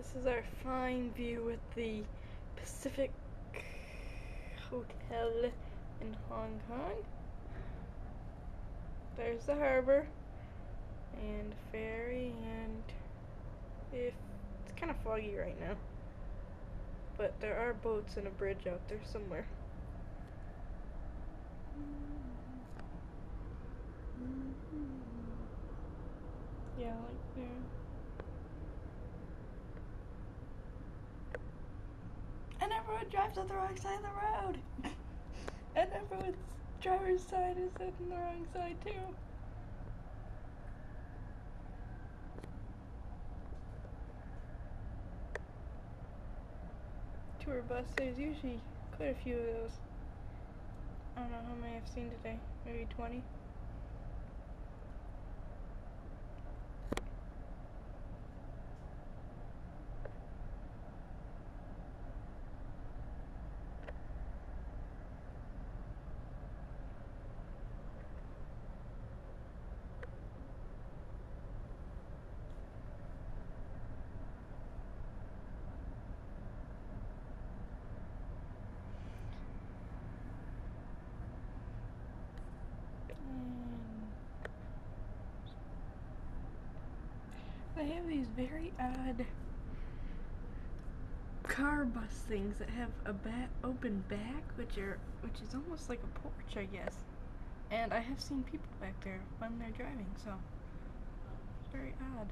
This is our fine view with the Pacific Hotel in Hong Kong. There's the harbor and ferry and if it's kind of foggy right now. But there are boats and a bridge out there somewhere. Mm-hmm. Mm-hmm. Yeah, like there. And everyone drives on the wrong side of the road. and everyone's driver's side is on the wrong side too. Tour bus, there's usually quite a few of those. I don't know how many I've seen today. Maybe 20. They have these very odd car bus things that have a back open back, which are which is almost like a porch, I guess. And I have seen people back there when they're driving, so it's very odd.